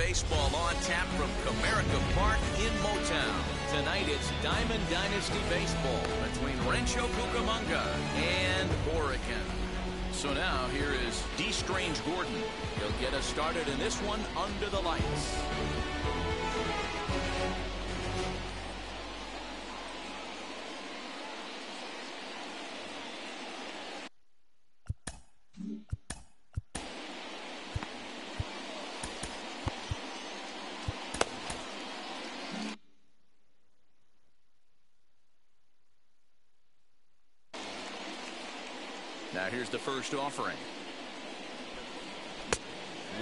baseball on tap from Comerica Park in Motown. Tonight it's Diamond Dynasty Baseball between Rancho Cucamonga and Oregon. So now here is Dee Strange-Gordon. He'll get us started in this one under the lights. First offering.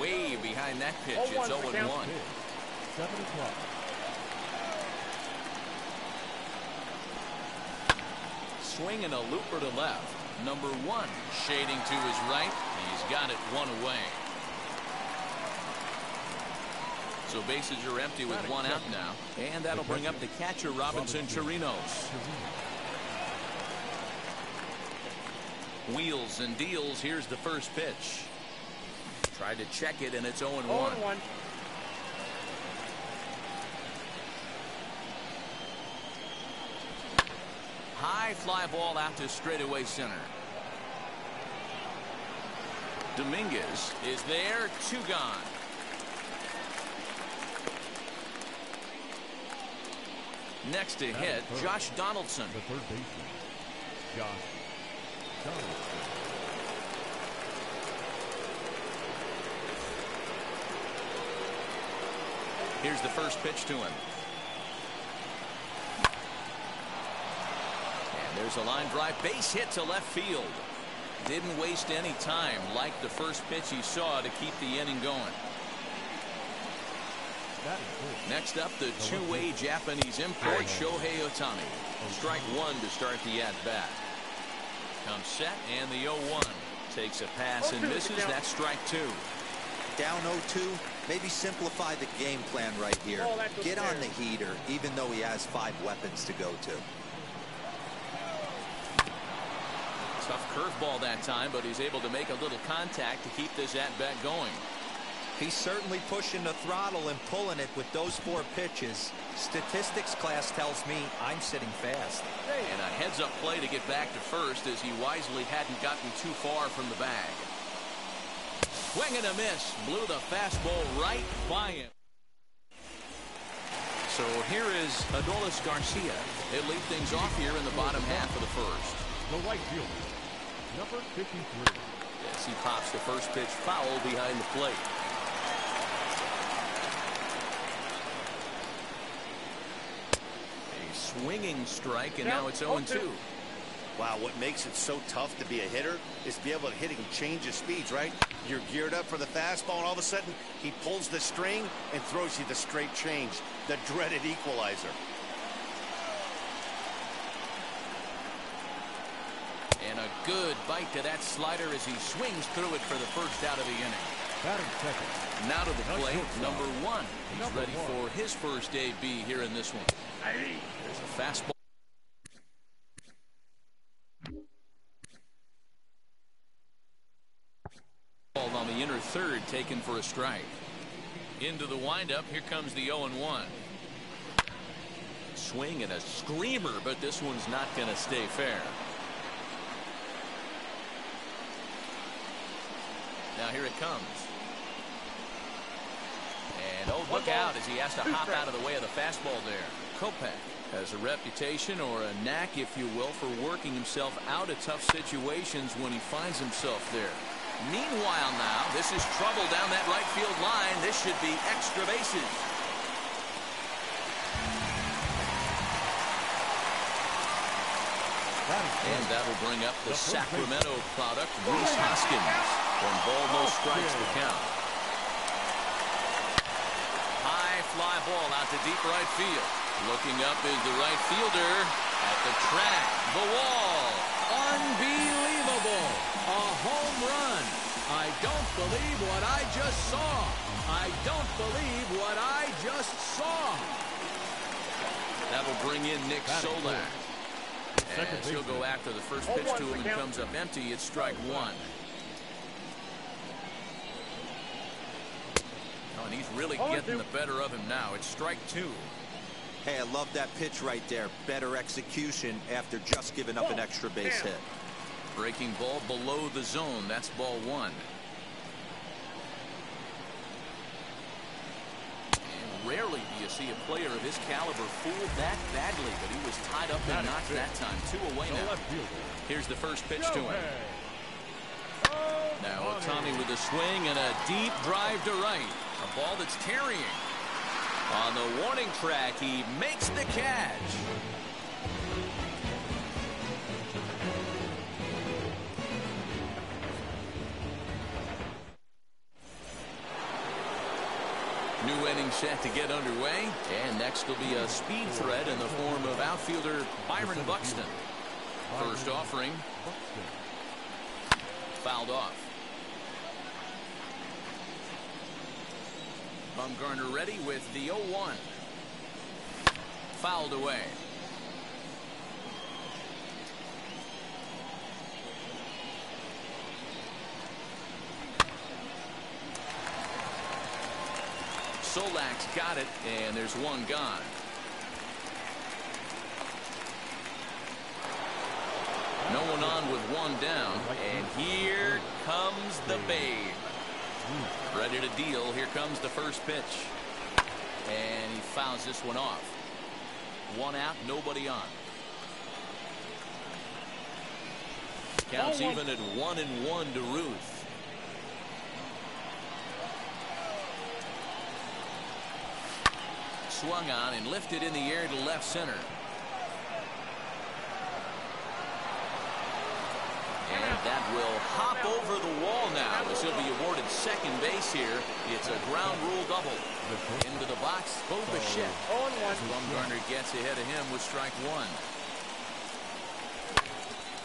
Way behind that pitch. It's 0 1. 7 o'clock. Swinging a looper to left. Number one shading to his right. He's got it one away. So bases are empty with one out now. And that'll bring up the catcher Robinson Chirinos. Wheels and deals. Here's the first pitch. Tried to check it, and it's 0 1. 0 1. High fly ball out to straightaway center. Dominguez is there. Two gone. Next to hit, Josh Donaldson. The third baseman, Josh Donaldson. Here's the first pitch to him. And there's a line drive base hit to left field. Didn't waste any time like the first pitch he saw to keep the inning going. Next up, the two-way Japanese import, Shohei Ohtani. Strike one to start the at-bat. Comes set, and the 0-1. Takes a pass and misses. That's strike two. Down 0-2, maybe simplify the game plan right here. Oh, Get on the heater, even though he has five weapons to go to. Tough curveball that time, but he's able to make a little contact to keep this at-bat going. He's certainly pushing the throttle and pulling it with those four pitches. Statistics class tells me I'm sitting fast. A heads-up play to get back to first as he wisely hadn't gotten too far from the bag. Swing and a miss. Blew the fastball right by him. So here is Adolis Garcia. He'll lead things off here in the bottom half of the first. The right fielder, number 53. As he pops the first pitch foul behind the plate. A swinging strike, and now it's 0-2. Wow, what makes it so tough to be a hitter is to be able to hit and change his speeds, right? You're geared up for the fastball, and all of a sudden, he pulls the string and throws you the straight change, the dreaded equalizer. And a good bite to that slider as he swings through it for the first out of the inning. Batting second. Now to the plate, number one. He's Number ready one. for his first AB here in this one. Fastball. On the inner third taken for a strike. Into the windup. Here comes the 0 1. Swing and a screamer, but this one's not going to stay fair. Now here it comes. And oh, look out as he has to hop out of the way of the fastball there. Kopech has a reputation or a knack, if you will, for working himself out of tough situations when he finds himself there. Meanwhile now, this is trouble down that right field line. This should be extra bases. And that'll bring up the Sacramento product, Rhys Hoskins. One ball, no strikes to count. High fly ball out to deep right field. Looking up is the right fielder at the track, the wall. Unbelievable. A home run. I don't believe what I just saw. I don't believe what I just saw. That'll bring in Nick Batting Solak. Second As he'll go after the first Oh, pitch to him and comes up empty. It's strike one. Oh, and he's really getting the better of him now. It's strike two. Hey, I love that pitch right there. Better execution after just giving up an extra base hit. Breaking ball below the zone. That's ball one. And rarely do you see a player of his caliber fooled that badly, but he was tied up and knocked that time. Two away now. Here's the first pitch to him. Now Ohtani with a swing and a deep drive to right. A ball that's carrying. On the warning track, he makes the catch. New inning set to get underway. And next will be a speed threat in the form of outfielder Byron Buxton. First offering. Fouled off. Bumgarner ready with the 0-1. Fouled away. Solak's got it, and there's one gone. No one on with one down, and here comes the babe. Ready to deal. Here comes the first pitch. And he fouls this one off. One out, nobody on. Counts even at one and one to Ruth. Swung on and lifted in the air to left center. And that will hop over the wall now as he'll be awarded second base here. It's a ground rule double. Into the box, Bo Bichette. Bumgarner gets ahead of him with strike one.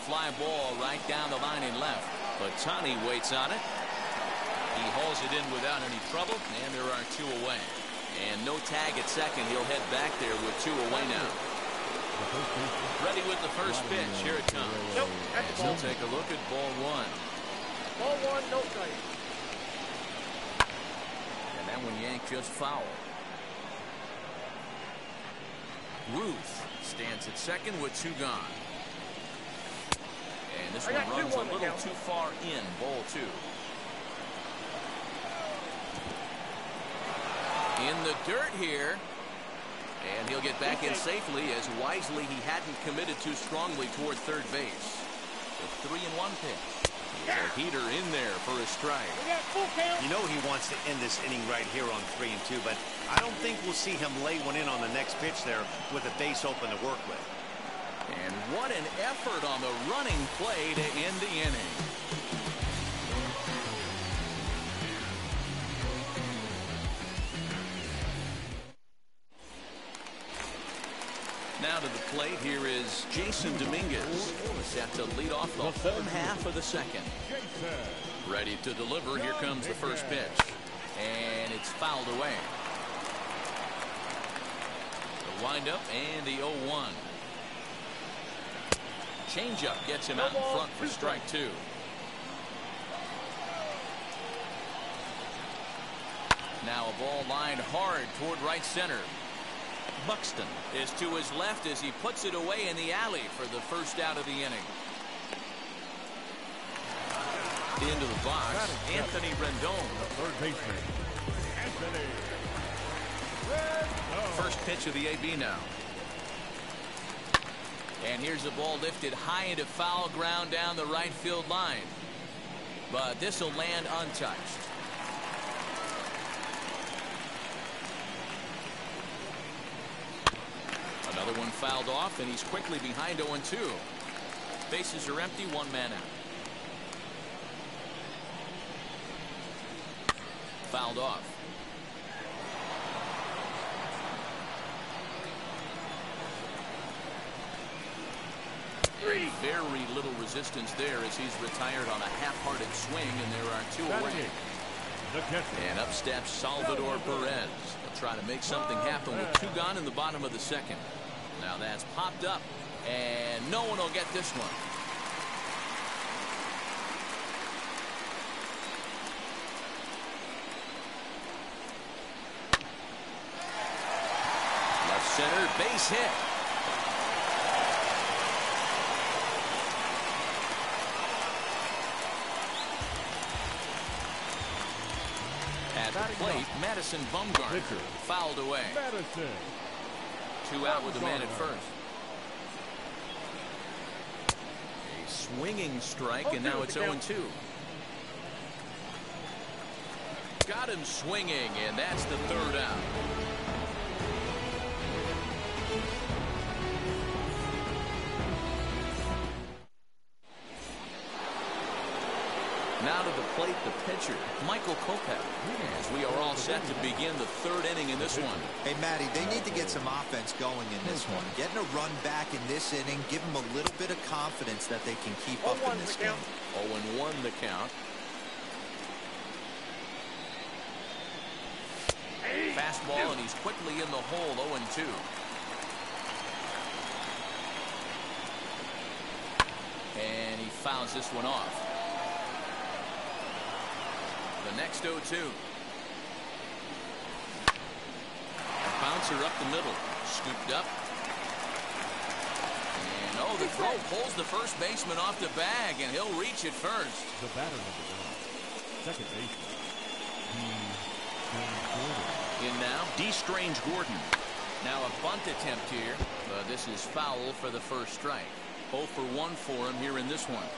Fly ball right down the line in left. But Tani waits on it. He hauls it in without any trouble, and there are two away. And no tag at second. He'll head back there with two away now. Ready with the first pitch. Here it comes. Nope, we'll take a look at ball one. Ball one, no strike. And that one yanked just foul. Ruth stands at second with two gone. And this one runs a little too far in. Ball two. In the dirt here. And he'll get back in safely as wisely he hadn't committed too strongly toward third base. The three and one pitch. Here's a heater in there for a strike. We got full count. You know he wants to end this inning right here on three and two, but I don't think we'll see him lay one in on the next pitch there with a base open to work with. And what an effort on the running play to end the inning. Jasson Dominguez. Set to lead off the home half of the second. Ready to deliver. Here comes the first pitch. And it's fouled away. The windup and the 0-1. Changeup gets him out in front for strike two. Now a ball lined hard toward right center. Buxton is to his left as he puts it away in the alley for the first out of the inning. Into the box, Anthony Rendon. Third baseman. Anthony. First pitch of the AB now. And here's the ball lifted high into foul ground down the right field line. But this will land untouched. Another one fouled off, and he's quickly behind 0-2. Bases are empty, one man out. Fouled off. Very little resistance there as he's retired on a half-hearted swing, and there are two away. eighth, the catcher. And up steps Salvador Perez. They'll try to make something happen with two gone in the bottom of the second. Now that's popped up, and no one will get this one. Left center base hit. At the plate, Madison Bumgarner fouled away. Madison. Two out with the man at first. A swinging strike, and now it's the count. 0-2. Got him swinging, and that's the third out. Now to the plate, the pitcher, Michael Kopech. As we are all set to begin the third inning in this one. Hey, Matty, they need to get some offense going in this one. Getting a run back in this inning, give them a little bit of confidence that they can keep up in this game. Oh count. 0-1 the count. Fastball, and he's quickly in the hole, 0-2. And he fouls this one off. The next 0-2. Bouncer up the middle. Scooped up. And oh, the throw pulls the first baseman off the bag, and he'll reach it first. The batter number one. Second baseman. D. In now, D. Strange Gordon. Now a bunt attempt here, but this is foul for the first strike. 0 for 1 for him here in this one.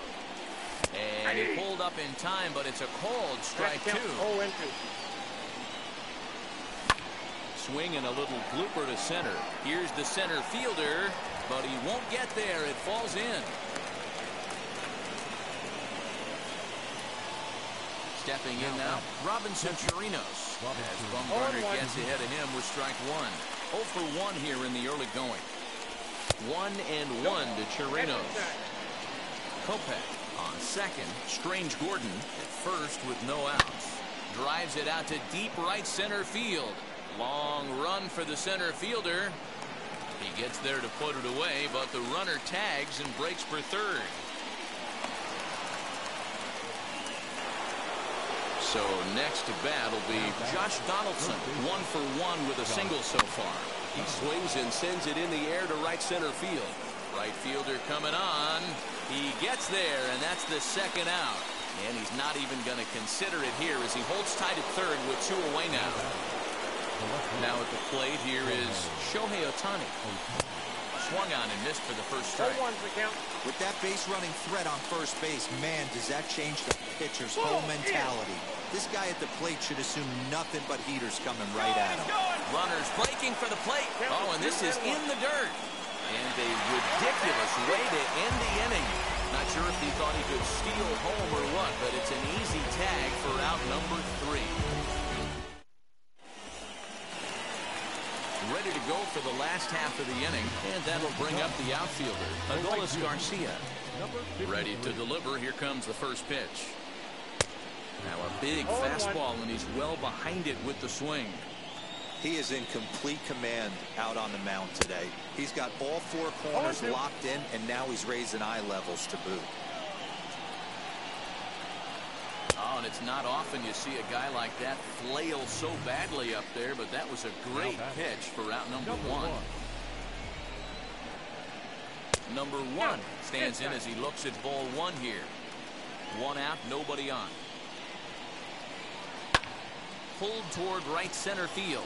And he pulled up in time, but it's a cold strike Count, two. Oh Swing and a little blooper to center. Here's the center fielder, but he won't get there. It falls in. Stepping in now, Robinson Chirinos. As Bumgarner Oh, one. gets ahead of him with strike one. 0 for 1 here in the early going. 1 and 1 to Chirinos. Kopech on second. Strange Gordon at first with no outs. Drives it out to deep right center field. Long run for the center fielder. He gets there to put it away, but the runner tags and breaks for third. So next to bat will be Josh Donaldson. One for one with a single so far. He swings and sends it in the air to right center field. Right fielder coming on. He gets there, and that's the second out. And he's not even going to consider it here as he holds tight at third with two away now. Now at the plate here is Shohei Ohtani. Swung on and missed for the first strike. one's the count. With that base running threat on first base, man, does that change the pitcher's whole mentality. This guy at the plate should assume nothing but heaters coming right at him. Runners breaking for the plate. Oh, and this is in the dirt. And a ridiculous way to end the inning. Not sure if he thought he could steal home or what, but it's an easy tag for out number three. Ready to go for the last half of the inning, and that'll bring up the outfielder, Adolis Garcia. Ready to deliver. Here comes the first pitch. Now a big Oh, and one. fastball, and he's well behind it with the swing. He is in complete command out on the mound today. He's got all four corners locked in, and now he's raising eye levels to boot. Oh, and it's not often you see a guy like that flail so badly up there, but that was a great pitch for out number, Number one. one. Number one stands in as he looks at ball one here. One out, nobody on. Pulled toward right center field.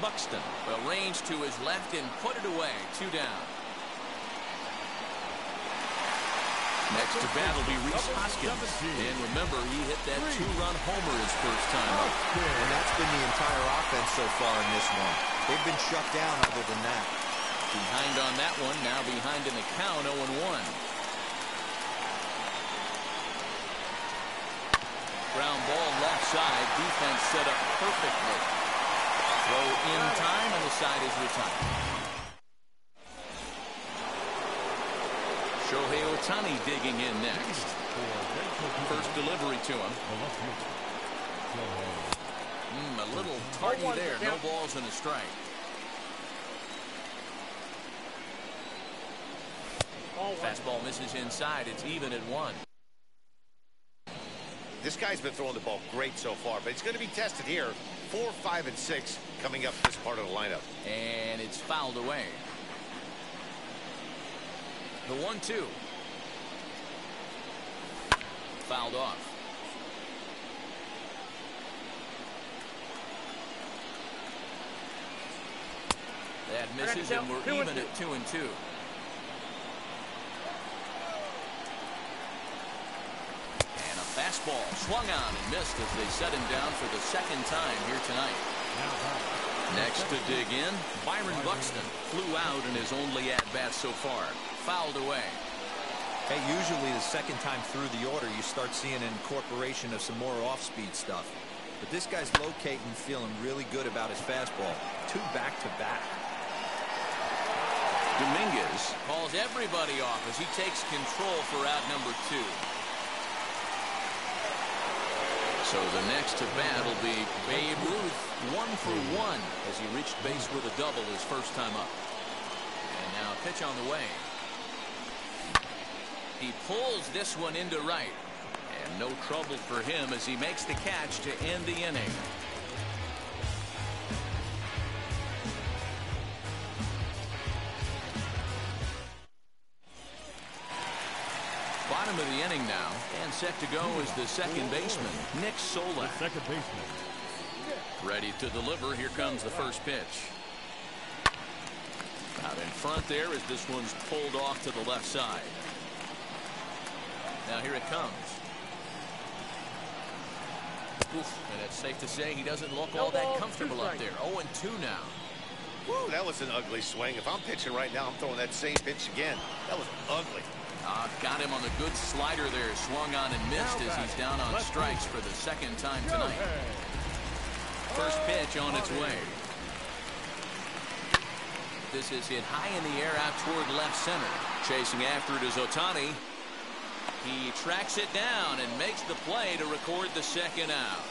Buxton will range to his left and put it away. Two down. Next to bat will be Rhys Hoskins. And remember, he hit that two-run homer his first time up. And that's been the entire offense so far in this one. They've been shut down other than that. Behind on that one, now behind in the count, 0-1. Ground ball left side, defense set up perfectly. Throw in time, and the side is retired. Shohei Ohtani digging in next. First delivery to him. The left fielder. Shohei. Mm, a little tardy there. No balls and a strike. Ball. Fastball misses inside. It's even at one. This guy's been throwing the ball great so far, but it's going to be tested here. Four, five, and six coming up this part of the lineup. And it's fouled away. The one-two. Fouled off. That misses, and we're Two even at two and two. And a fastball swung on and missed as they set him down for the second time here tonight. Next to dig in, Byron Buxton flew out in his only at-bat so far. Fouled away. Hey, usually the second time through the order, you start seeing an incorporation of some more off-speed stuff. But this guy's locating, feeling really good about his fastball. Two back-to-back. Dominguez calls everybody off as he takes control for out number two. So the next to bat will be Babe Ruth, one for one, as he reached base with a double his first time up. And now pitch on the way. He pulls this one into right. And no trouble for him as he makes the catch to end the inning. Bottom of the inning now, and set to go is the second baseman, Nick The Solak. second baseman. Ready to deliver. Here comes the first pitch. Out in front there as this one's pulled off to the left side. Now here it comes. Oof, and it's safe to say he doesn't look all No that comfortable two up there. 0 and 2 now. Woo, that was an ugly swing. If I'm pitching right now, I'm throwing that same pitch again. That was ugly. Ah, got him on the good slider there. Swung on and missed as he's down on Left strikes for the second time tonight. First pitch on its way. This is hit high in the air out toward left center. Chasing after it is Ohtani. He tracks it down and makes the play to record the second out.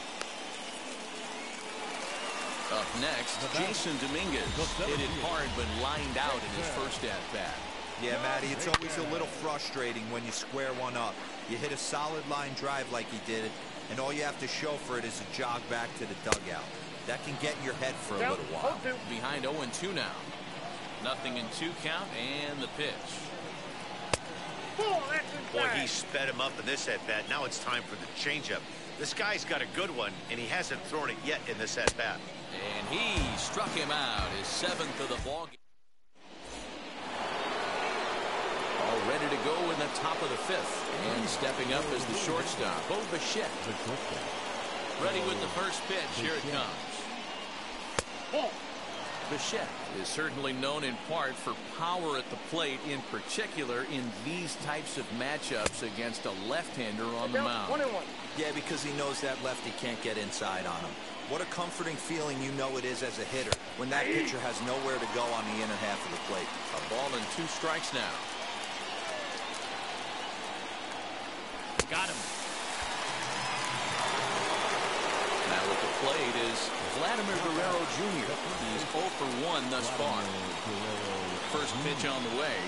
Up next, Jasson Dominguez hit it hard but lined out in his first at bat. Yeah, Matty, it's always a little frustrating when you square one up. You hit a solid line drive like he did, and all you have to show for it is a jog back to the dugout. That can get in your head for a little while. 0-2. Behind 0-2 now. Nothing in two count and the pitch. Ball, Boy, he sped him up in this at bat. Now it's time for the changeup. This guy's got a good one, and he hasn't thrown it yet in this at bat. And he struck him out, his seventh of the ball game. All ready to go in the top of the fifth. And stepping up is the shortstop, Bo Bichette. The shortstop. Ready with the first pitch. Here it comes. Ball. Bichette is certainly known in part for power at the plate, in particular in these types of matchups against a left-hander on the mound. one and one. Yeah, because he knows that lefty can't get inside on him. What a comforting feeling you know it is as a hitter when that pitcher has nowhere to go on the inner half of the plate. A ball and two strikes now. Got him. Now at the plate is Vladimir Guerrero Jr. He's 0 for 1 thus far. First pitch on the way.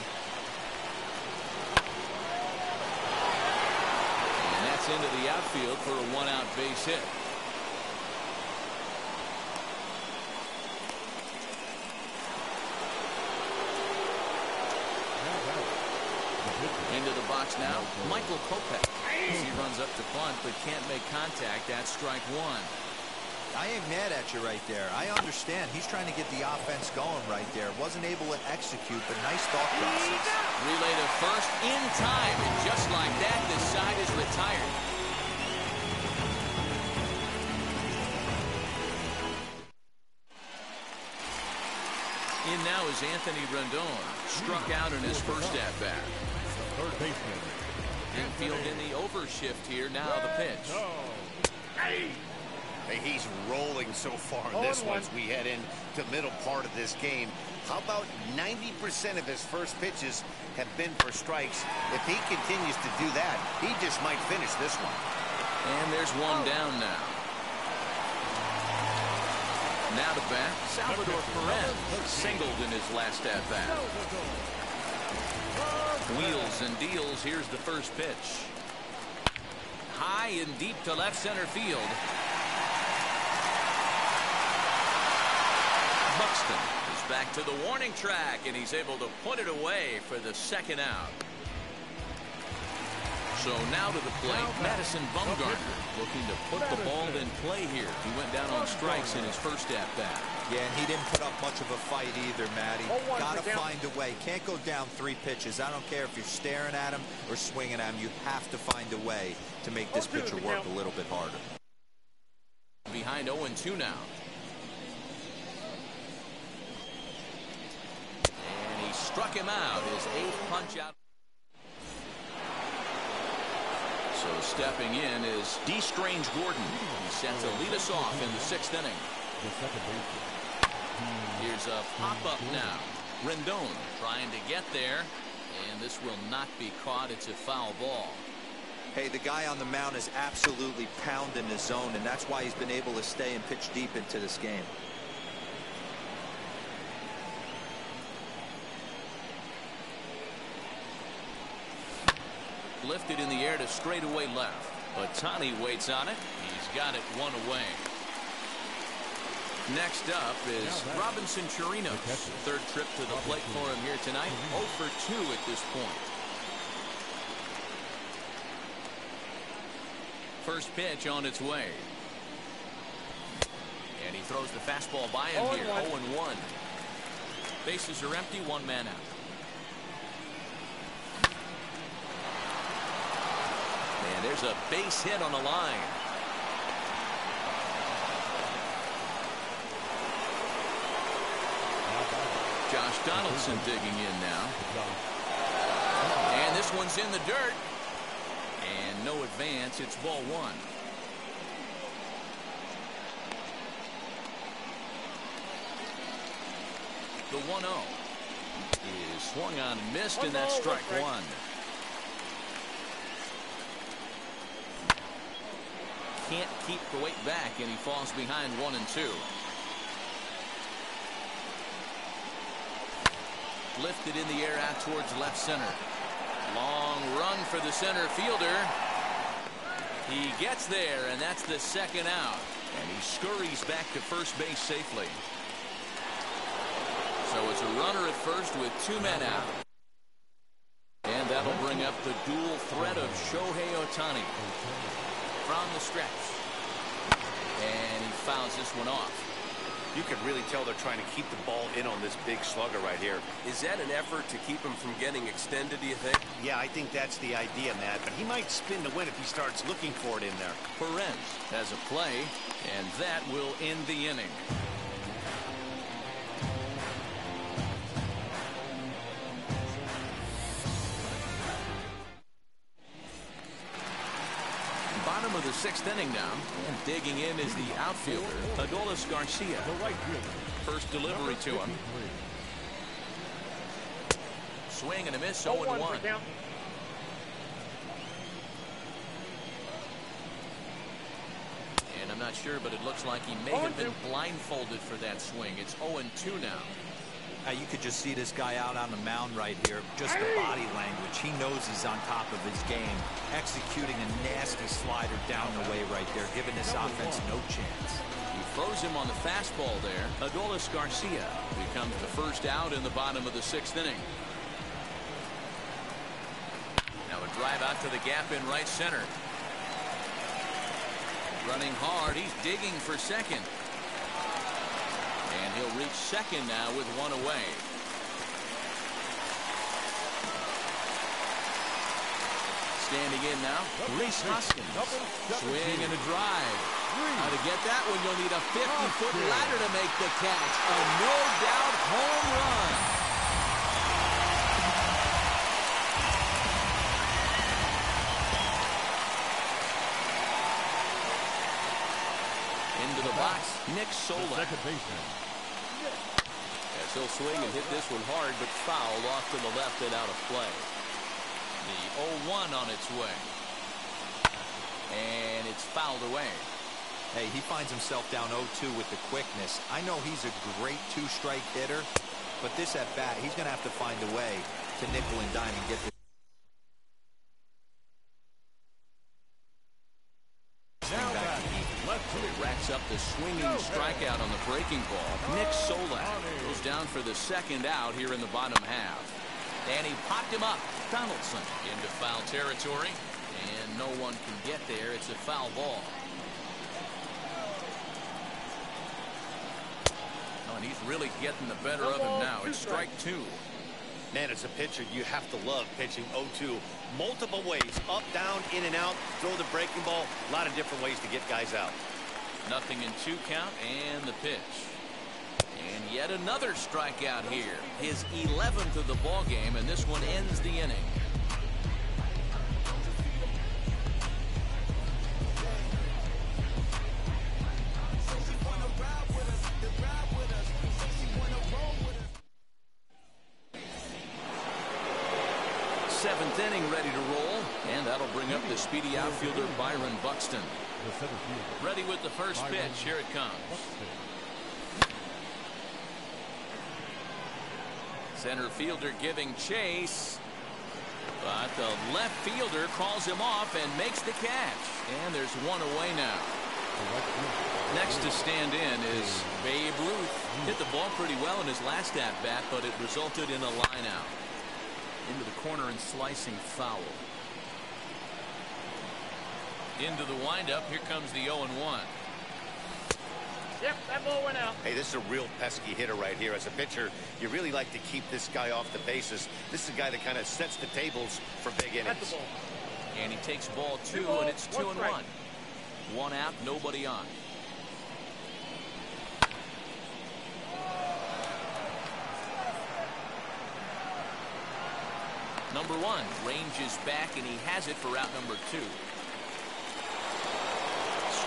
And that's into the outfield for a one-out base hit. Into the box now, Michael Kopech. He runs up to bunt but can't make contact. That's strike one. I ain't mad at you right there. I understand. He's trying to get the offense going right there. Wasn't able to execute, but nice thought process. Relay to first in time, and just like that, this side is retired. In now is Anthony Rendon, struck out in his first at bat. Third baseman. Infield in the overshift here. Now the pitch. Oh. Hey, he's rolling so far in Oh, this one one. as we head into middle part of this game. How about 90% of his first pitches have been for strikes? If he continues to do that, he just might finish this one. And there's one oh. down now. Now to bat, Salvador Perez singled in his last at bat. Wheels and deals. Here's the first pitch. high and deep to left center field. Buxton is back to the warning track, and he's able to put it away for the second out. So now to the plate, Madison Bumgarner looking to put the ball in play here. He went down on strikes in his first at bat. Yeah, and he didn't put up much of a fight either, Matty. Got to find a way. Can't go down three pitches. I don't care if you're staring at him or swinging at him. You have to find a way to make this pitcher work a little bit harder. Behind 0-2 now. And struck him out. His eighth punch out. So stepping in is Dee Strange-Gordon. He set to lead us off in the sixth inning. Here's a pop-up now. Rendon trying to get there. And this will not be caught. It's a foul ball. Hey, the guy on the mound is absolutely pounding the zone, and that's why he's been able to stay and pitch deep into this game. Lifted in the air to straightaway left. But Tani waits on it. He's got it one away. Next up is Robinson Chirinos. Third trip to the plate for him here tonight. 0 for 2 at this point. First pitch on its way. And he throws the fastball by him here. 0 and 1. Bases are empty, one man out. And there's a base hit on the line. Josh Donaldson digging in now. And this one's in the dirt. And no advance. It's ball one. The 1-0 is swung on and missed, and that's strike one. Can't keep the weight back, and he falls behind one and two. Lifted in the air out towards left center. Long run for the center fielder. He gets there, and that's the second out. And he scurries back to first base safely. So it's a runner at first with two men out. And that'll bring up the dual threat of Shohei Ohtani from the stretch. And he fouls this one off. You can really tell they're trying to keep the ball in on this big slugger right here. Is that an effort to keep him from getting extended, do you think? Yeah, I think that's the idea, Matt. But he might spin to win if he starts looking for it in there. Perez has a play, and that will end the inning. Bottom of inning now. And digging in is the outfielder, Adolis Garcia. The right fielder. First delivery to him. Swing and a miss, 0 1. And I'm not sure, but it looks like he may have been blindfolded for that swing. It's 0 2 now. Uh, you could just see this guy out on the mound right here. Just the body language. He knows he's on top of his game. Executing a nasty slider down the way right there, giving this offense no chance. He throws him on the fastball there. Adolis Garcia becomes the first out in the bottom of the sixth inning. Now a drive out to the gap in right center. Running hard. He's digging for second. He'll reach second now with one away. Standing in now, Rhys Hoskins. Swing and a drive. Now to get that one, you'll need a 50-foot ladder to make the catch. A no-doubt home run. Into the box, Nick Solak. Second baseman. He'll swing and hit this one hard, but foul off to the left and out of play. The 0-1 on its way. And it's fouled away. Hey, he finds himself down 0-2 with the quickness. I know he's a great two-strike hitter, but this at bat, he's going to have to find a way to nickel and dime and get this. The swinging strikeout on the breaking ball. Nick Solak goes down for the second out here in the bottom half. And he popped him up. Donaldson into foul territory. And no one can get there. It's a foul ball. Oh, and he's really getting the better of him now. It's strike two. Man, as a pitcher, you have to love pitching 0-2. Multiple ways, up, down, in and out, throw the breaking ball. A lot of different ways to get guys out. Nothing in two count and the pitch. And yet another strikeout here. His 11th of the ball game, and this one ends the inning. Seventh inning ready to roll, and that'll bring up the speedy outfielder Byron Buxton. The center fielder. Ready with the first pitch. Here it comes. Center fielder giving chase. But the left fielder calls him off and makes the catch. And there's one away now. The right fielder. Next to stand in is Babe Ruth. Hit the ball pretty well in his last at bat, but it resulted in a line out. Into the corner and slicing foul. Into the windup. Here comes the 0 1. Yep, that ball went out. Hey, this is a real pesky hitter right here. As a pitcher, you really like to keep this guy off the bases. This is a guy that kind of sets the tables for big That's innings. the ball. And he takes ball two, Two balls, and it's two one and strike. one. One out, nobody on. Number one ranges back, and he has it for out number two.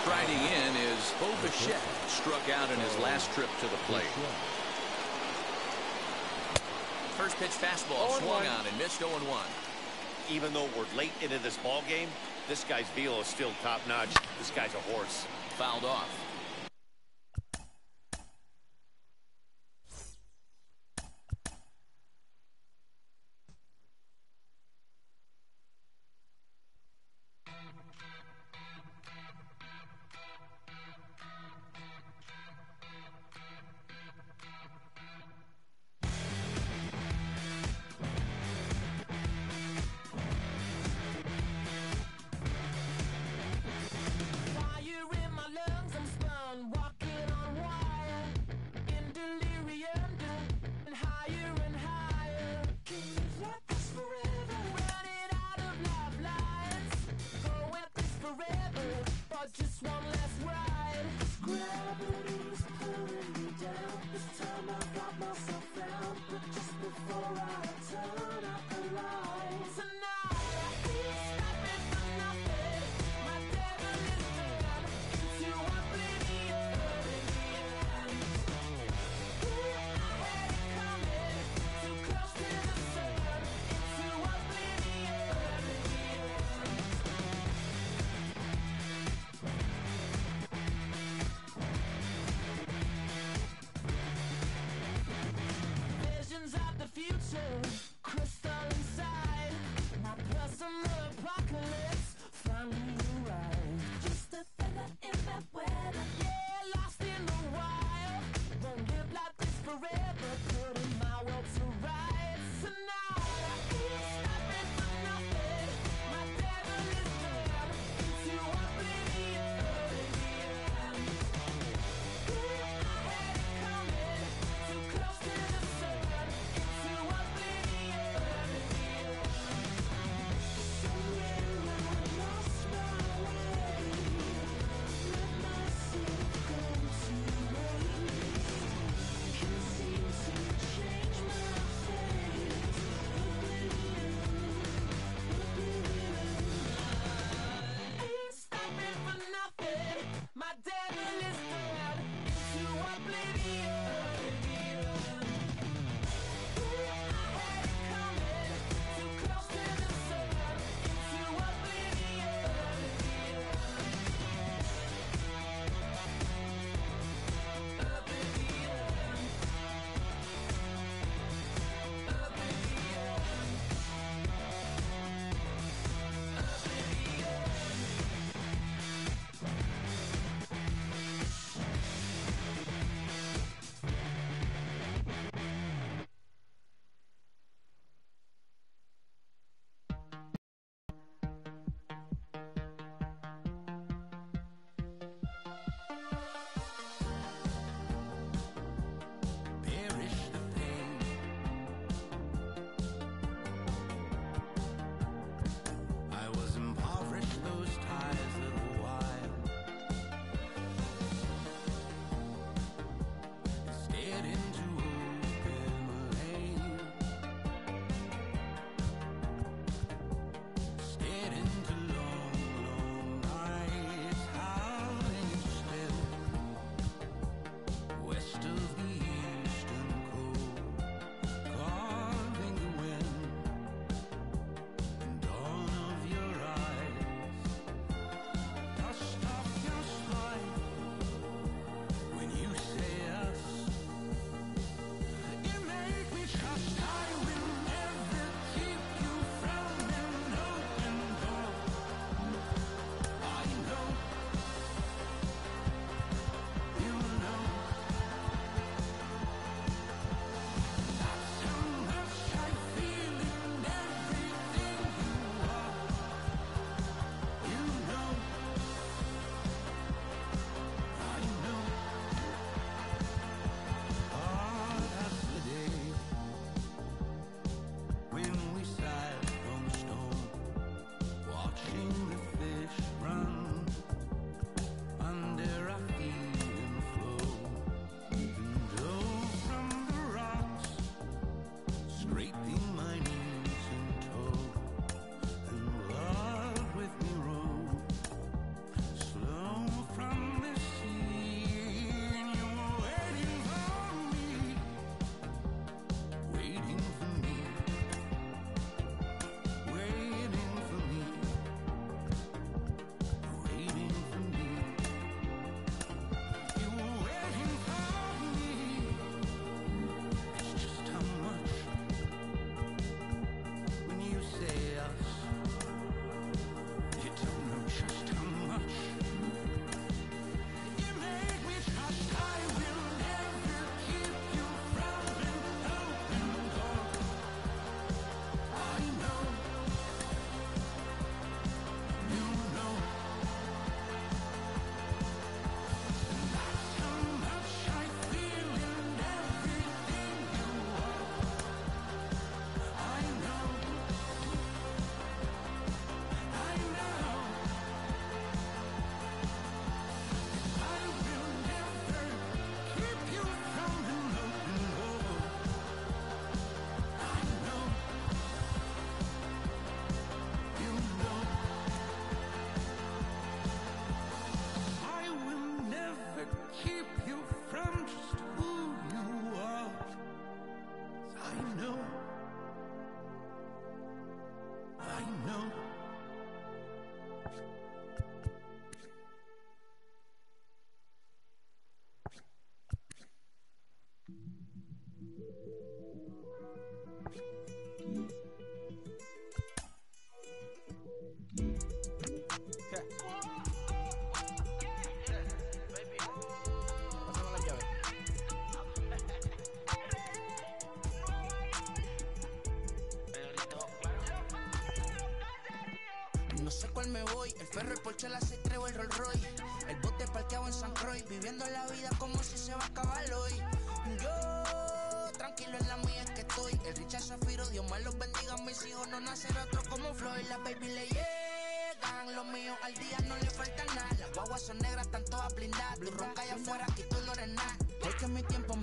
Striding in is Bo Bichette, struck out in his last trip to the plate. First pitch fastball 0-1. swung on and missed 0 1. Even though we're late into this ball game, this guy's velo is still top notch. This guy's a horse. Fouled off. Forever, just one last ride. Gravity's future,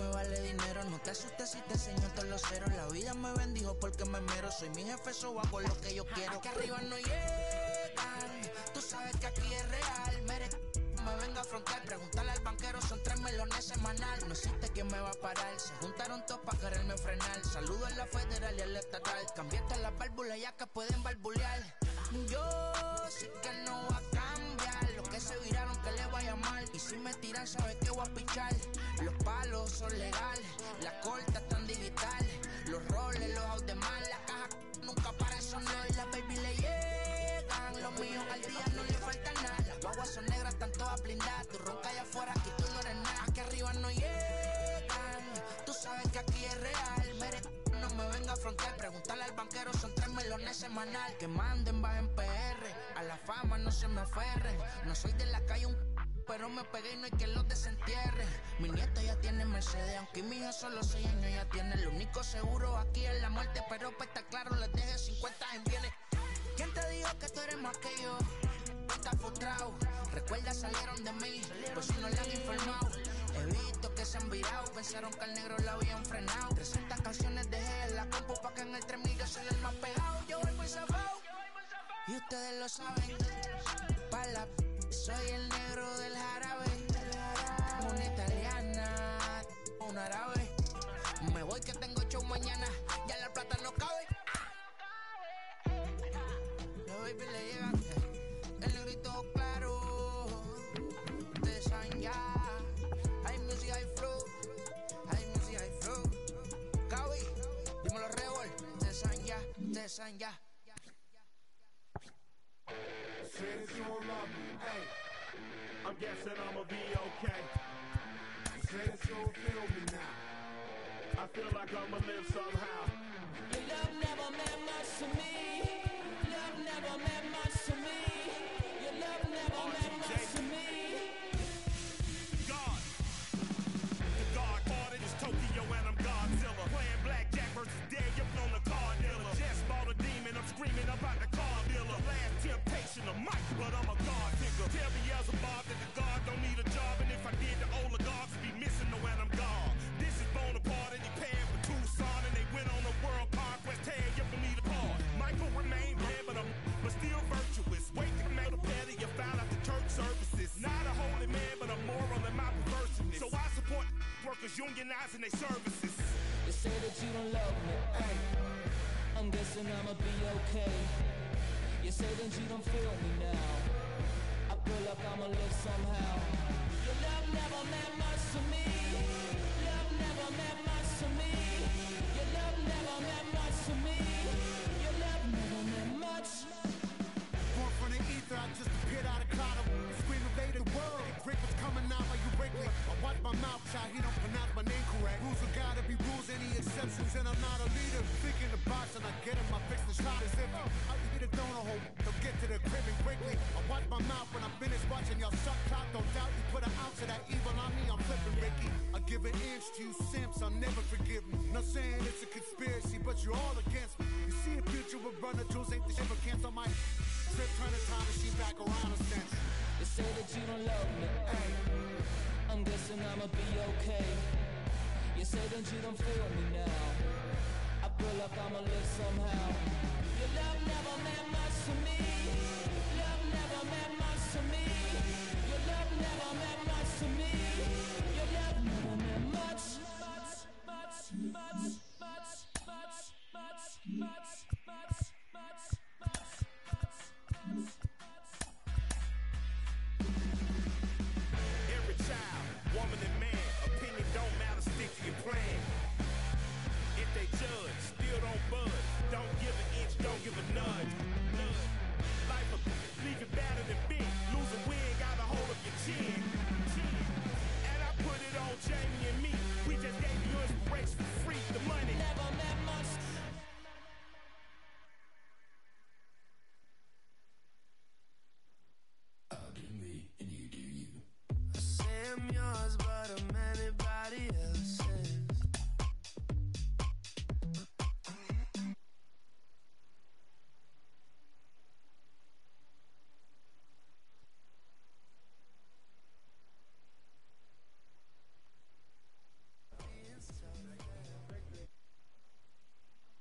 me vale dinero. No te asustes si te enseño todos los ceros. La vida me bendijo porque me mero. Soy mi jefe, so hago lo que yo quiero. Aquí arriba no llegan. Tú sabes que aquí es real. Mere me venga a afrontar. Preguntarle al banquero, son tres melones semanal. No existe quien me va a parar. Se juntaron todos para quererme frenar. Saludo a la federal y a la estatal. Cambiaste las válvulas ya que pueden barbulear. Yo sé que no va a que se viraron que le vaya mal. Y si me tiran, sabes que voy a pichar. Los palos son legales. Las cortas están digitales. Los roles, los out de mal. La caja nunca para sonar. La baby le llegan. Los míos al día no le falta nada. Las guaguas son negras, están todas blindadas. Tu ronca allá afuera, aquí tú me venga a afrontar. Preguntarle al banquero, son tres melones semanal. Que manden, bajen PR. A la fama no se me aferren. No soy de la calle, un pero me pegué y no hay que los desentierre. Mi nieto ya tiene Mercedes, aunque mi hija solo 6 años ya tiene. Lo único seguro aquí es la muerte, pero para estar claro, les deje 50 en bienes. ¿Quién te dijo que tú eres más que yo? Estás frustrado. Recuerda, salieron de mí, pues si no le han informado. He visto que se han virado, pensaron que al negro la habían frenado. Ustedes lo saben. Soy el negro del jarabe. Una italiana, un árabe. Me voy que tengo show mañana. Ya la plata no cabe. Los baby le llegan. El negrito claro. De San ya. Hay music, hay flow. Hay music, hay flow. Cabi, dímelo rebol. De San ya, de San ya. I'm guessing I'ma be okay. Since you don't feel me now, I feel like I'ma live somehow. Your love never meant much to me. Love never meant much to me. Your love never meant much to me. God. The God ordered is Tokyo and I'm Godzilla. Playing blackjack versus dead, you're on the card dealer. Just bought a demon, I'm screaming about the car dealer. Last temptation of Mike, workers unionizing their services. You say that you don't love me. Hey, I'm guessing I'ma be okay. You say that you don't feel me now. I feel like I'ma live somehow. Your love never meant much to me. Love never meant much to me. Your love never meant much to me. Your love never meant much. Born from the ether, I just appeared out of cloud. Scream invade the world. Rick was coming out like you Wrigley. I watch my mouth shot, he don't pronounce my name correct. Rules are gotta be rules, any exceptions, and I'm not a leader. Thinking the box and I get him, I fix the shot as if I hit a donut hole. They'll get to the crib and quickly. I watch my mouth when I'm finished watching y'all suck clock. Don't doubt you put an ounce of that evil on me, I'm flipping Ricky. I give an inch to you simps, I'll never forgive me. Not saying it's a conspiracy, but you're all against me. You see a future with runner jewels, ain't the ever cancel my trip, turn the time machine back around a sense. You say that you don't love me. Hey, I'm guessing I'ma be okay. You say that you don't feel me now. I feel like I'ma live somehow. Your love never meant much to me. Love never meant much to me. Your love never meant much to me. don't give a nudge.